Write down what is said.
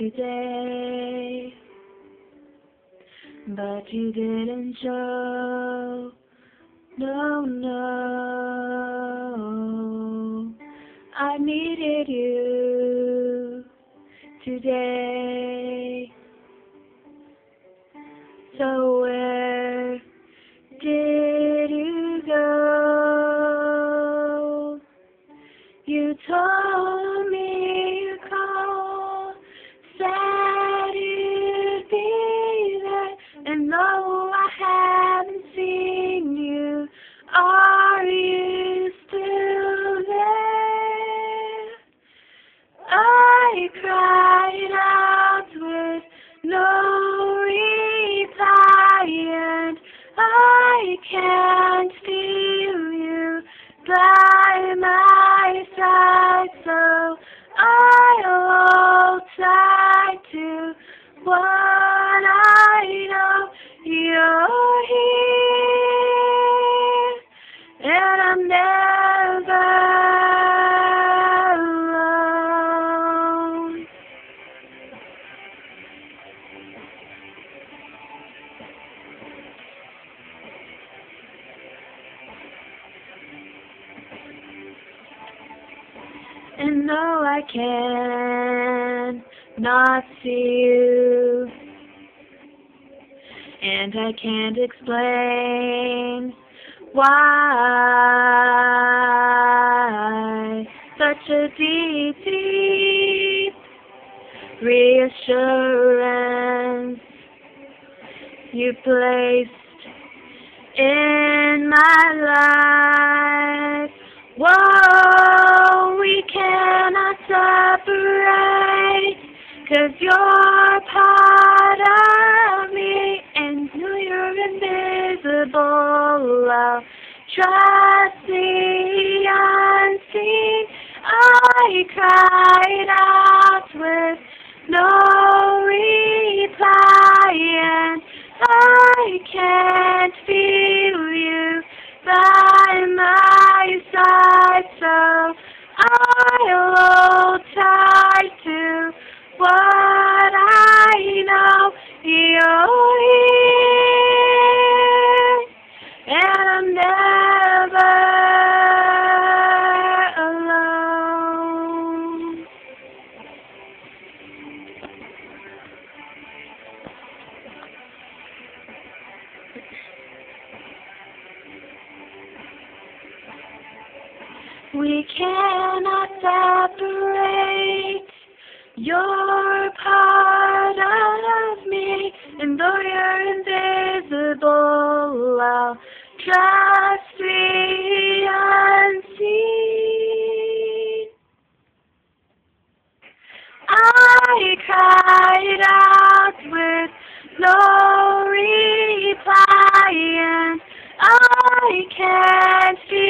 today, but you didn't show. No, no, I needed you today. So side, And though I can not see you, and I can't explain why such a deep, deep reassurance you placed in my life. Cause you're part of me, and you're invisible. I'll trust the unseen. I cried out with no We cannot separate. You're part of me, and though you're invisible, I'll trust the unseen. I cried out with no reply, and I can't feel